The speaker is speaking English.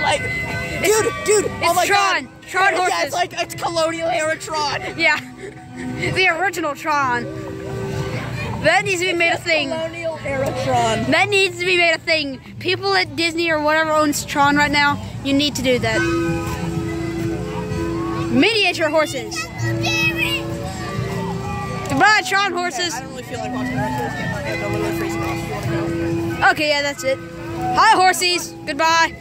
like, dude, dude, oh It's oh my Tron. god. Tron oh, Yeah, horses. it's like it's colonial era Tron. Yeah. The original Tron. That needs to be made a thing. Colonial era Tron. That needs to be made a thing. People at Disney or whatever owns Tron right now, you need to do that. Miniature horses. Goodbye, Tron horses. I don't really feel like watching Okay, yeah, that's it. Hi, horsies. Goodbye.